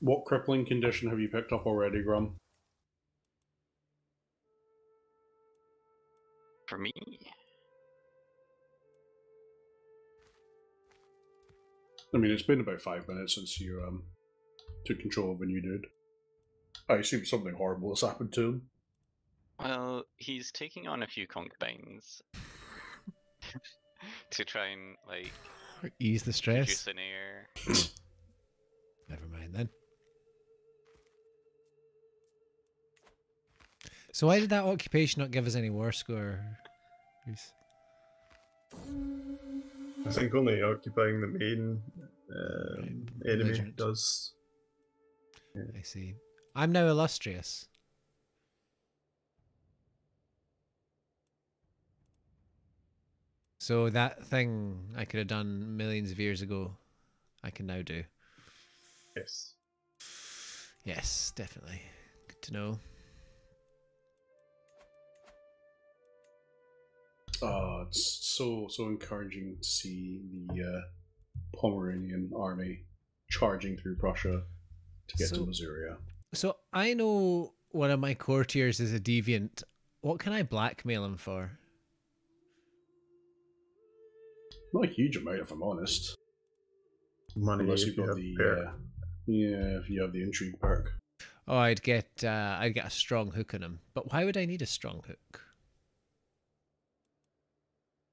What crippling condition have you picked up already, Grum? For me, I mean, it's been about five minutes since you um, took control of a new dude. I assume something horrible has happened to him. well, he's taking on a few concubines to try and like Ease the stress. air. Never mind then. So why did that occupation not give us any war score? I think only occupying the main um, Right, enemy belligerent. does. I see. I'm now illustrious. So that thing I could have done millions of years ago, I can now do. Yes. Yes, definitely. Good to know. Uh, it's so so encouraging to see the uh, Pomeranian army charging through Prussia to get So- to Masuria. So I know one of my courtiers is a deviant. What can I blackmail him for? Not a huge amount, if I'm honest. Money Unless if you've got have the uh, yeah, if you have the intrigue perk. Oh, I'd get uh, I'd get a strong hook on him. But why would I need a strong hook?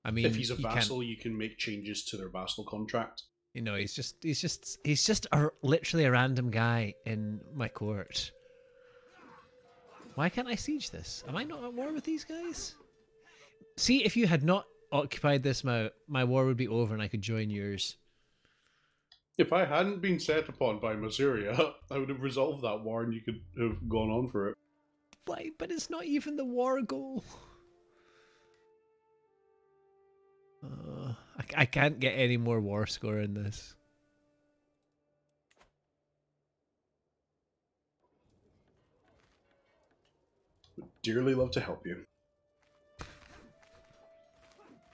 I mean, if he's a vassal, you can make changes to their vassal contract. You know, he's just he's just he's just a, literally a random guy in my court. Why can't I siege this? Am I not at war with these guys? See, if you had not occupied this, my my war would be over, and I could join yours. If I hadn't been set upon by Masuria, I would have resolved that war and you could have gone on for it. Why? But it's not even the war goal. Uh, I, I can't get any more war score in this. Would dearly love to help you.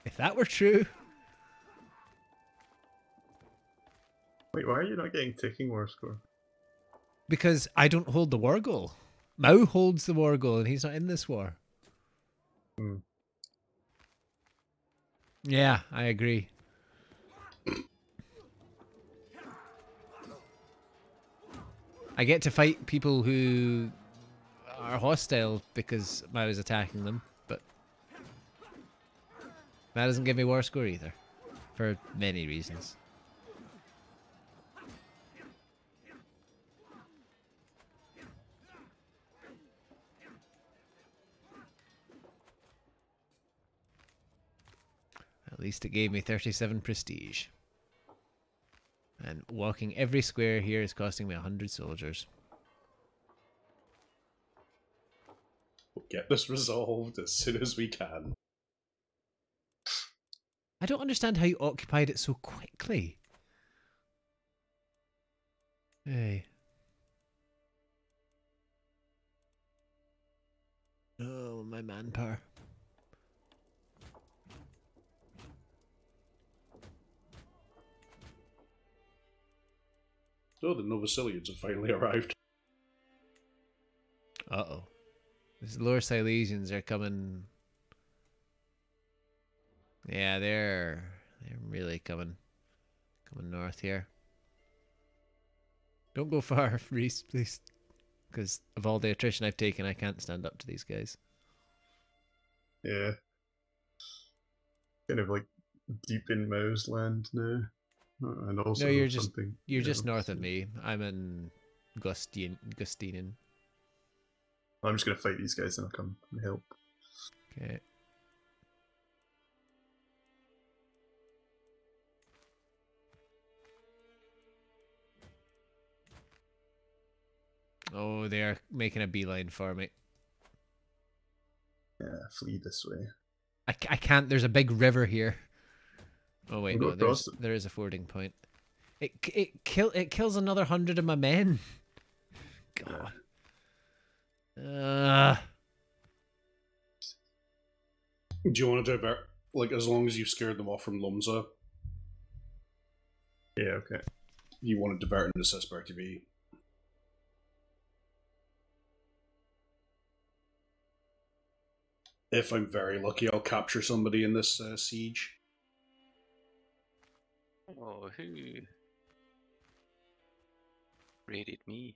If that were true, Wait, why are you not getting ticking war score? because I don't hold the war goal. Mao holds the war goal, and he's not in this war. Hmm. Yeah, I agree. I get to fight people who are hostile because Mao is attacking them, but that doesn't give me war score either, for many reasons. Least it gave me 37 prestige. And walking every square here is costing me 100 soldiers. We'll get this resolved as soon as we can. I don't understand how you occupied it so quickly. Hey. Oh, my manpower. Oh, the Novosilians have finally arrived. Uh oh. These lower Silesians are coming. Yeah, they're they're really coming coming north here. Don't go far, Reese, please. Because of all the attrition I've taken, I can't stand up to these guys. Yeah. Kind of like deep in Mao's land now. Uh, And also you're just- You're just else. north of me. I'm in Gustin Gustinen. I'm just gonna fight these guys and I'll come and help. Okay. Oh, they are making a beeline for me. Yeah, flee this way. I, I can't. There's a big river here. Oh wait, no, there's, there is a fording point. It it kill it kills another hundred of my men. God. Uh. Do you want to divert? Like as long as you've scared them off from Lumza. Yeah. Okay. You want to divert into Cesper TV. If I'm very lucky, I'll capture somebody in this uh, siege. Oh, who raided me?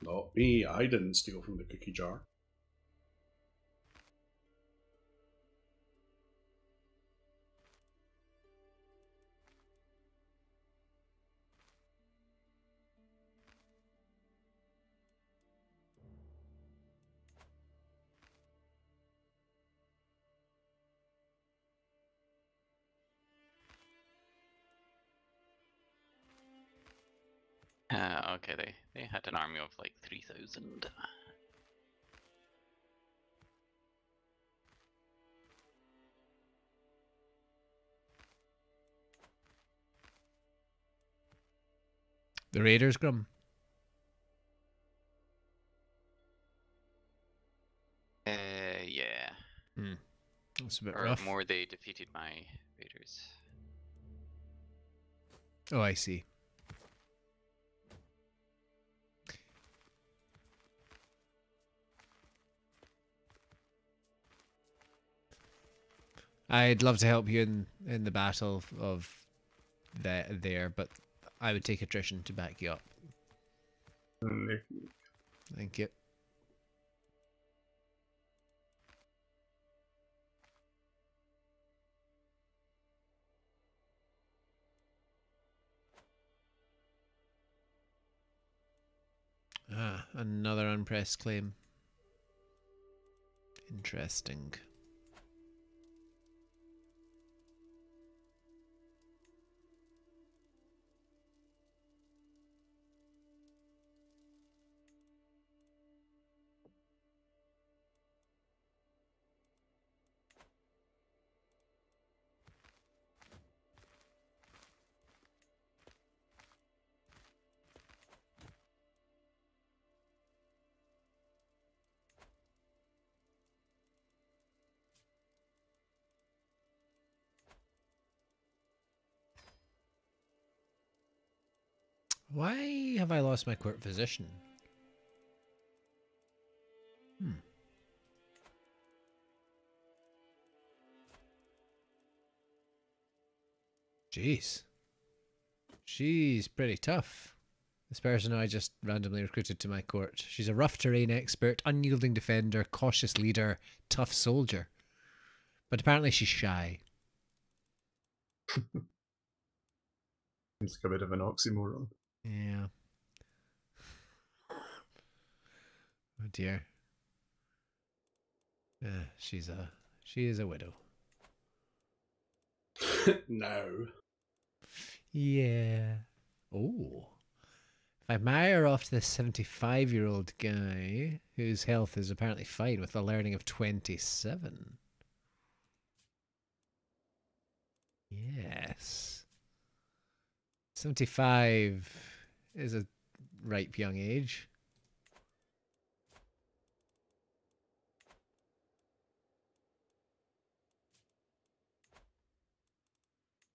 Not me. I didn't steal from the cookie jar. Uh, okay, they they had an army of like three thousand. The Raiders, Grum. Uh, yeah. That's a bit Or rough. more, they defeated my raiders. Oh, I see. I'd love to help you in, in the battle of the, there, but I would take attrition to back you up. Thank you. Ah, another unpressed claim. Interesting. Why have I lost my court physician? Hmm. Jeez. She's pretty tough. This person I just randomly recruited to my court. She's a rough terrain expert, unyielding defender, cautious leader, tough soldier. But apparently she's shy. Seems like a bit of an oxymoron. Yeah. Oh dear. Yeah, she's a she is a widow. no. Yeah. Oh. If I marry her off to this seventy-five-year-old guy whose health is apparently fine with a learning of twenty-seven. Yes. Seventy-five is a ripe young age.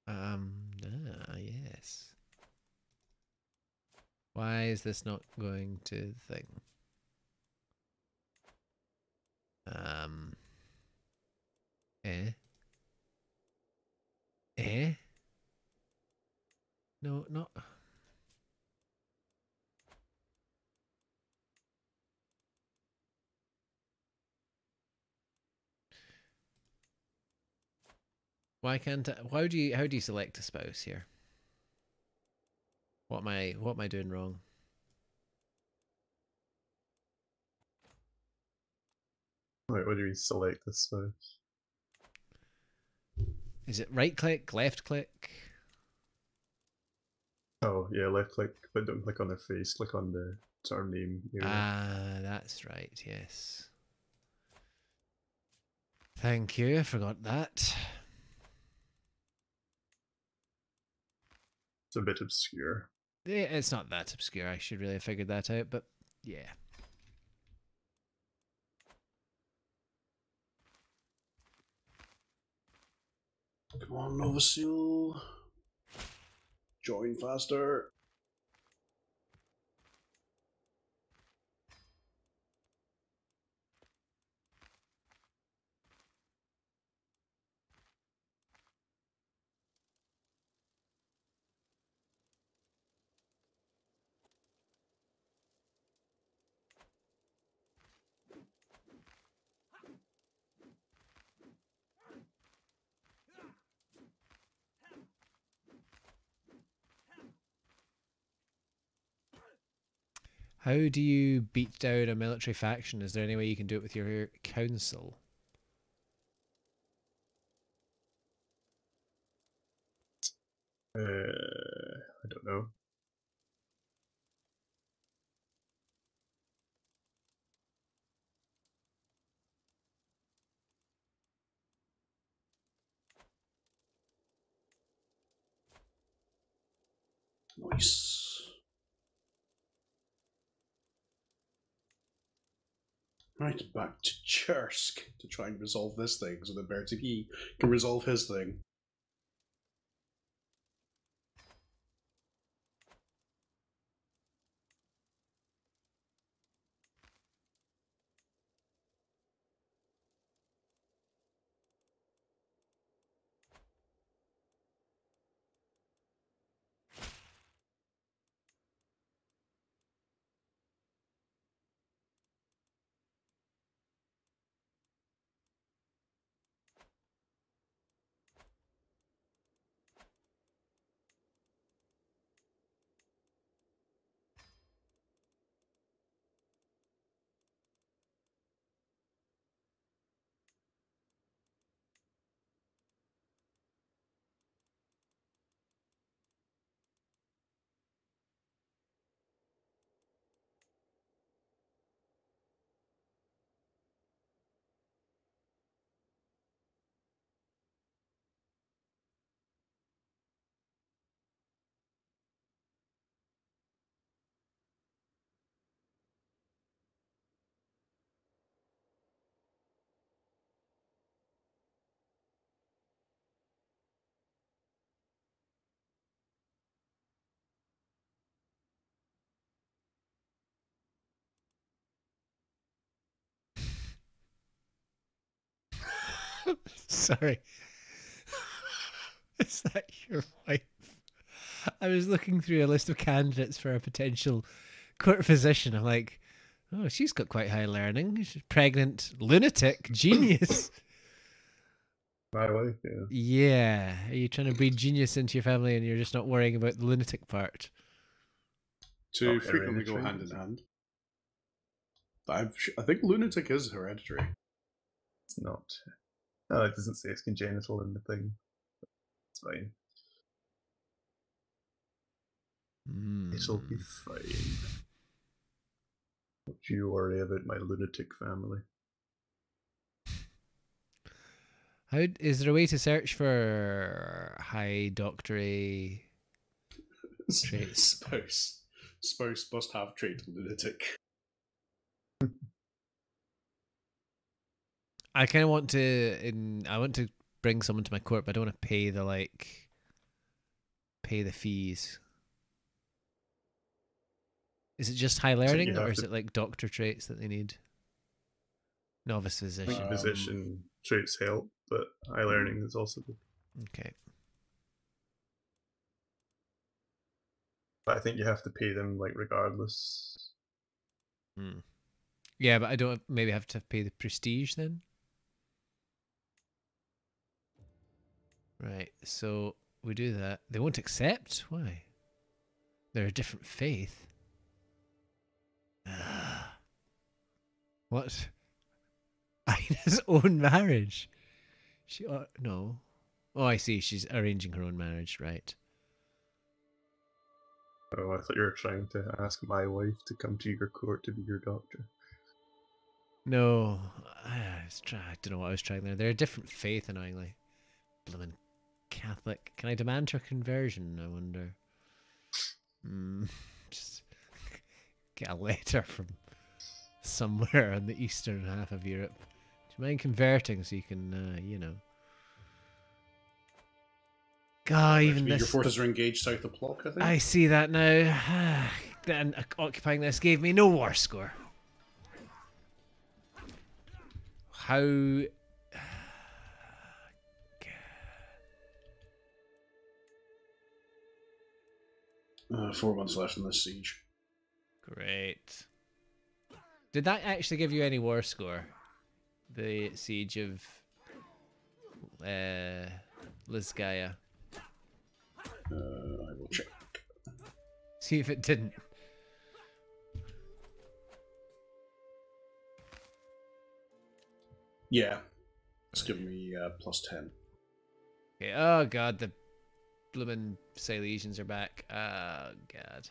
Um, ah, yes. Why is this not going to the thing? Um. Eh? Eh? No, not. Why can't I, why do you how do you select a spouse here? What am I what am I doing wrong? Wait, what do we select this spouse? Is it right click, left click? Oh, yeah, left click, but don't click on their face, click on the term name. area. Ah, that's right. Yes. Thank you. I forgot that. It's a bit obscure. Yeah, it's not that obscure. I should really have figured that out, but yeah. Come on, Novosil. Join faster. How do you beat down a military faction? Is there any way you can do it with your council? Uh, I don't know. Nice. Right, back to Chersk to try and resolve this thing so that Bertiki can resolve his thing. Sorry. Is that your wife? I was looking through a list of candidates for a potential court physician. I'm like, oh, she's got quite high learning. She's pregnant, lunatic, genius. My wife, yeah. yeah. Are you trying to breed genius into your family and you're just not worrying about the lunatic part? To Not frequently go hand in hand. I've, I think lunatic is hereditary. It's not. No, it doesn't say it's congenital in the thing. It's fine. It'll be hmm. fine. Don't you worry about my lunatic family. How is there a way to search for high doctory? Traits. Spouse. Spouse must have trait lunatic. I kind of want to. In I want to bring someone to my court, but I don't want to pay the like. Pay the fees. Is it just high learning, or is to- it like doctor traits that they need? Novice physician. Um, position traits help, but high learning is also good. Okay. But I think you have to pay them like regardless. Hmm. Yeah, but I don't maybe have to pay the prestige then. Right. So we do that. They won't accept. Why? They're a different faith. What? Ina's own marriage. She uh, no. Oh, I see. She's arranging her own marriage, right? Oh, I thought you were trying to ask my wife to come to your court to be your doctor. No, I, was try- I don't know what I was trying there. They're a different faith, annoyingly. Bloomin' Catholic. Can I demand her conversion? I wonder. Hmm. Just get a letter from somewhere in the eastern half of Europe. Do you mind converting so you can, uh, you know? God, even this. Your forces are engaged south of Plock, I think. I see that now. then occupying this gave me no war score. How? Uh, four months left in this siege. Great. Did that actually give you any war score? The siege of uh, Lizgaia. Uh, I will check. See if it didn't. Yeah, it's giving me uh, plus ten. Okay. Oh god, the bloomin' Silesians are back. Oh god.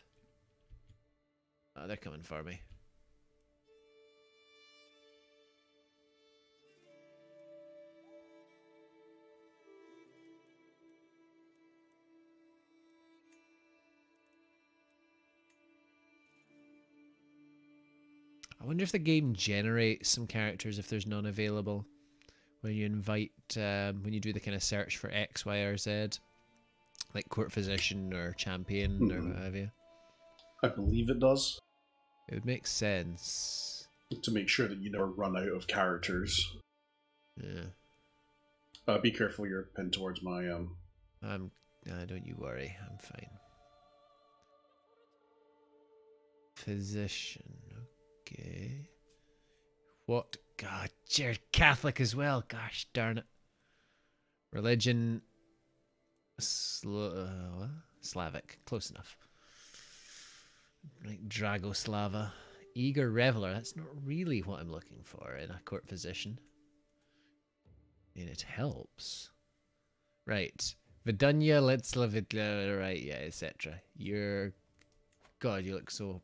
Oh, they're coming for me. I wonder if the game generates some characters if there's none available when you invite um, when you do the kind of search for X, Y, or Z, like court physician or champion or Hmm. what have you. I believe it does. It would make sense. To make sure that you never run out of characters. Yeah. Uh, be careful, you're pinned towards my. um. I'm. Uh, don't you worry. I'm fine. Physician. Okay. What? God, you're Catholic as well. Gosh darn it. Religion. Slo- uh. Slavic. Close enough. Like Dragoslava. Eager reveler. That's not really what I'm looking for in a court physician. And it helps. Right. Vidunya, it, right, yeah, etc. You're. God, you look so.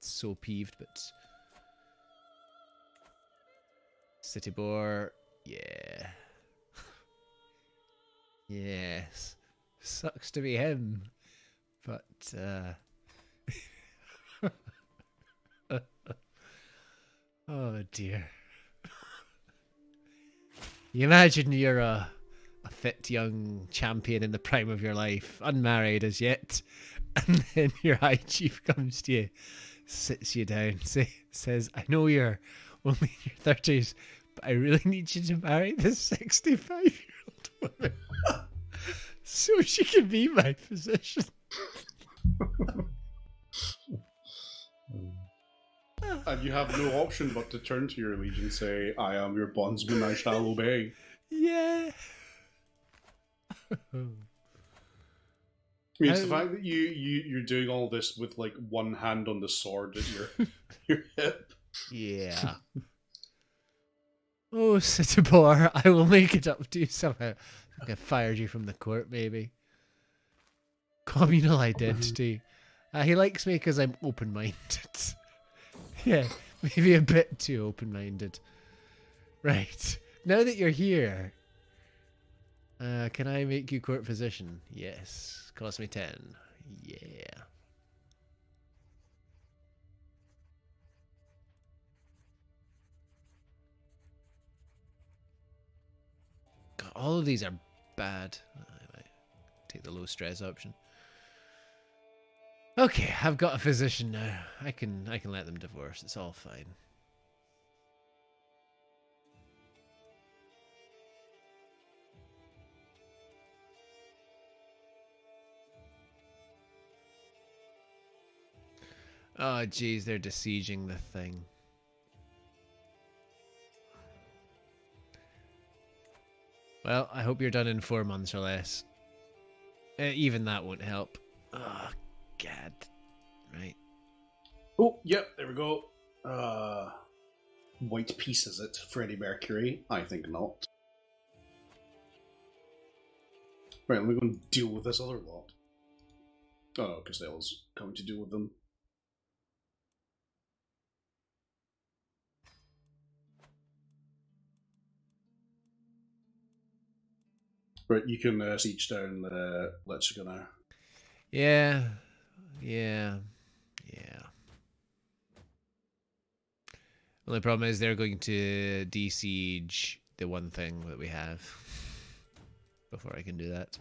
so peeved, but. Sitibor, yeah. yes. Sucks to be him, but, uh. oh dear. You imagine you're a, a fit young champion in the prime of your life, unmarried as yet, and then your high chief comes to you, sits you down, say, says, I know you're only in your thirties, but I really need you to marry this sixty-five year old woman. so she can be my physician. And you have no option but to turn to your liege and say, I am your bondsman, I shall obey. Yeah. I mean, it's the fact that you, you, you're doing all this with, like, one hand on the sword at your, your hip. Yeah. oh, Sitibor, I will make it up to you somehow. I fired you from the court, maybe. Communal identity. Uh, he likes me because I'm open minded. yeah, maybe a bit too open minded. Right. Now that you're here, uh, can I make you court physician? Yes. Cost me 10. Yeah. All of these are bad. Take the low stress option. Okay, I've got a physician now. I can I can let them divorce. It's all fine. Oh jeez, they're besieging the thing. Well, I hope you're done in four months or less. Uh, even that won't help. Oh, God. Right. Oh, yep, there we go. Uh, white peace is it, Freddie Mercury? I think not. Right, let me go and deal with this other lot. Oh, because they Costello's coming to deal with them. Right, you can uh, siege down uh, Let's go now. Yeah. Yeah. Yeah. Only problem is they're going to de-siege the one thing that we have before I can do that.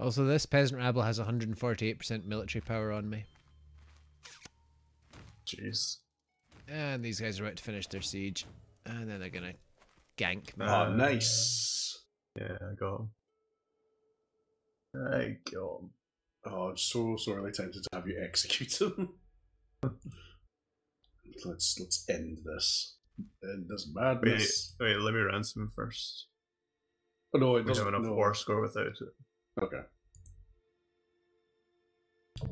Also, this peasant rabble has 148% military power on me. Jeez. And these guys are about to finish their siege. And then they're gonna gank me. Oh, nice. Yeah, I got him. I got him. Oh, I'm so sorely tempted to have you execute him. let's let's end this. End this Wait, madness. wait, wait, let me ransom him first. Oh, no, it We have doesn't. Have enough no. war score without it. Okay.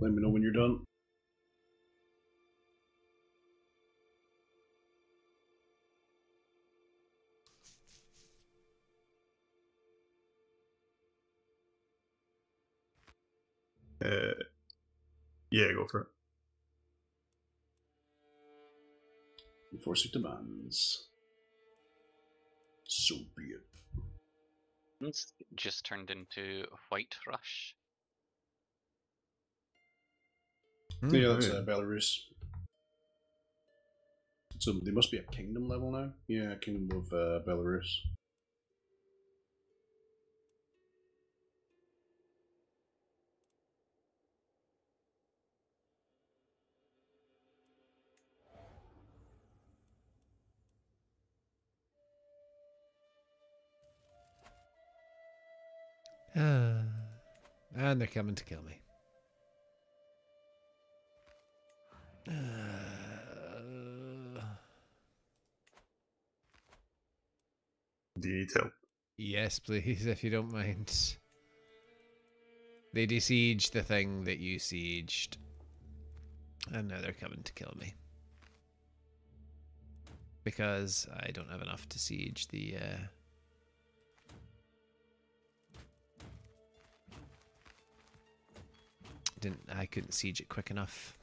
Let me know when you're done. Uh, yeah, go for it. Enforcing demands. So be it. It's just turned into White Rush. Hmm. Yeah, that's uh, Belarus. So they must be a kingdom level now. Yeah, kingdom of uh, Belarus. And they're coming to kill me. Uh, Do you need help? yes, please, if you don't mind. They besieged the thing that you sieged. And now they're coming to kill me. Because I don't have enough to siege the uh, didn't I couldn't siege it quick enough.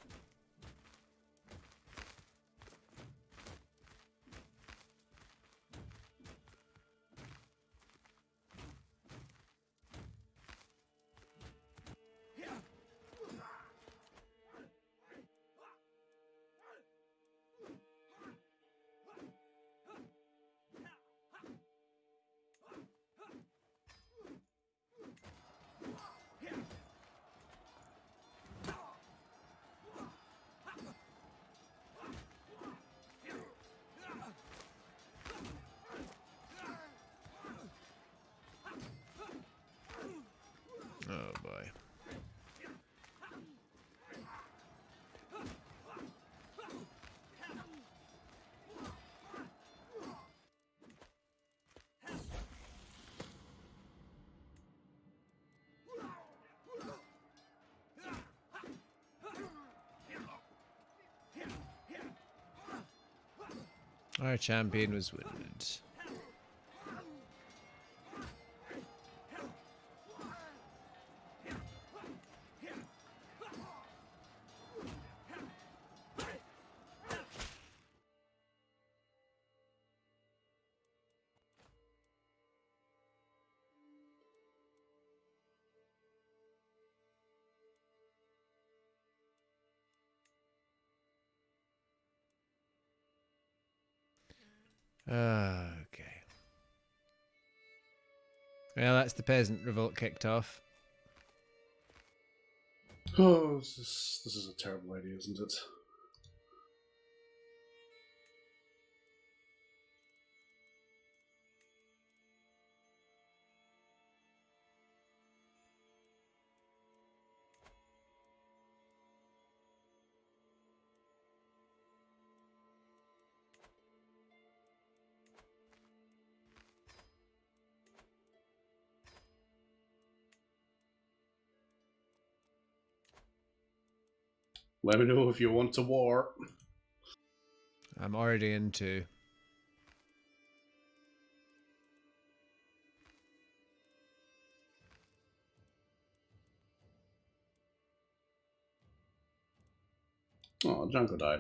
Our champion was wounded. Well, that's the peasant revolt kicked off. Oh, this is, this is a terrible idea, isn't it? Let me know if you want to war. I'm already into. Oh, Janko died.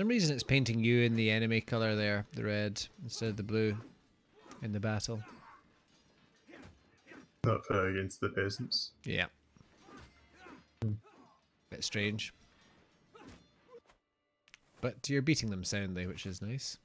Some reason, it's painting you in the enemy color there, the red instead of the blue, in the battle. Not fair against the peasants. Yeah. Bit strange. But you're beating them soundly, which is nice.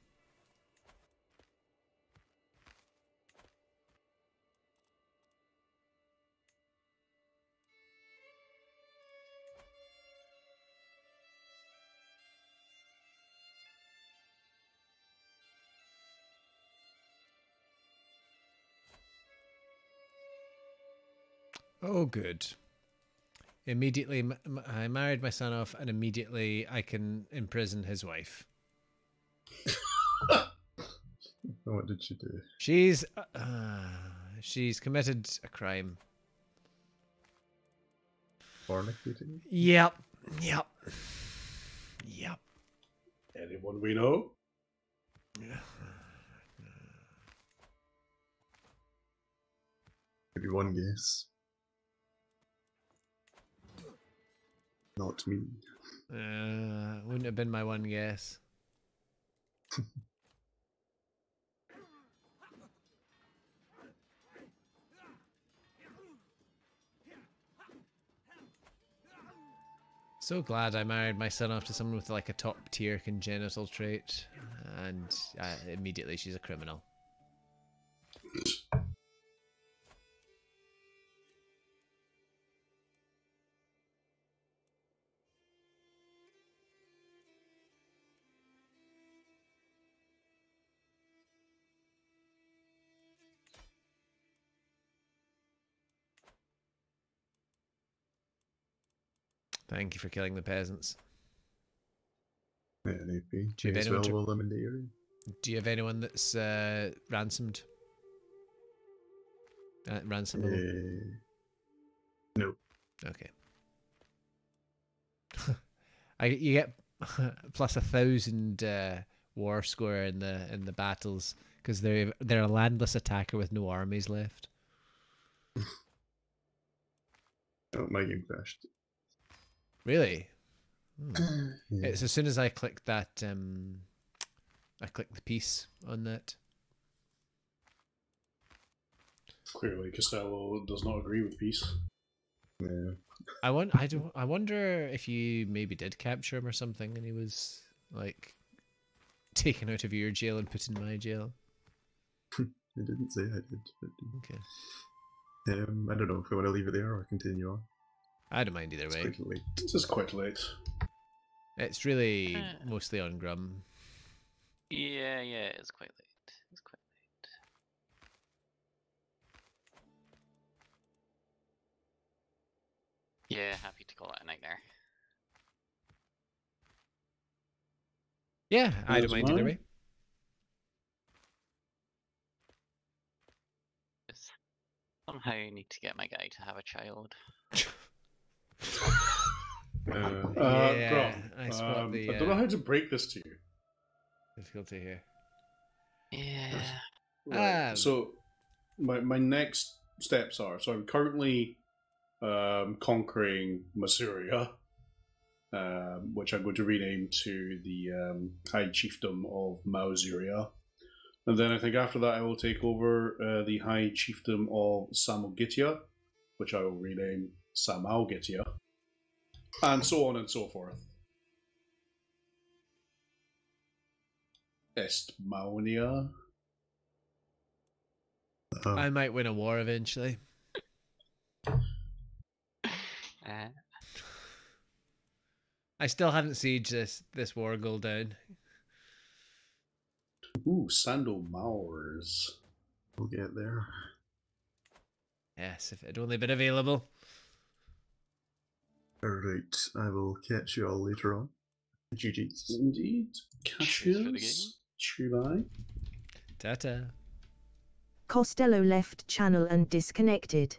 Good. Immediately, I married my son off, and immediately I can imprison his wife. What did she do? She's uh, uh, she's committed a crime. Fornicating? Yep, yep, yep. Anyone we know? Maybe one guess. Not me. Uh, wouldn't have been my one guess. So glad I married my son off to someone with like a top tier congenital trait, and uh, immediately she's a criminal. Thank you for killing the peasants. Yeah. Do you have anyone well to- in the area. Do you have anyone that's uh, ransomed? Uh, ransomable? Eh, no. Okay. I you get plus a thousand uh, war score in the in the battles because they're they're a landless attacker with no armies left. Oh, my game crashed. Really? Yeah. It's as soon as I click that um, I click the peace on that. Clearly, Costello does not agree with peace. yeah. I want I do I wonder if you maybe did capture him or something and he was like taken out of your jail and put in my jail. I didn't say I did, but Okay. um, I don't know if I want to leave it there or continue on. I don't mind either It's way. quite late. This is quite late. It's really Uh. mostly on Grum. Yeah, yeah, it's quite late. It's quite late. Yeah, happy to call it a night there. Yeah, I don't Doesn't mind either way. Somehow I need to get my guy to have a child. Uh, Uh, Yeah, Grum, I spot um, the, I don't know uh, how to break this to you. Difficult to hear. Yeah. Right. Um, so my my next steps are so I'm currently um, conquering Masuria, um, which I'm going to rename to the um, High Chiefdom of Mausuria. And then I think after that I will take over uh, the High Chiefdom of Samogitia, which I will rename Samalgitya, and so on and so forth. Estmaunia. uh, I might win a war eventually. Uh, I still haven't sieged this this war goal down. Ooh, Sandal Mowers. we'll get there. Yes, if it had only been available. Alright, I will catch you all later on. GG's. Indeed. Catch you. the Cashews. Chulai. Ta ta. Costello left channel and disconnected.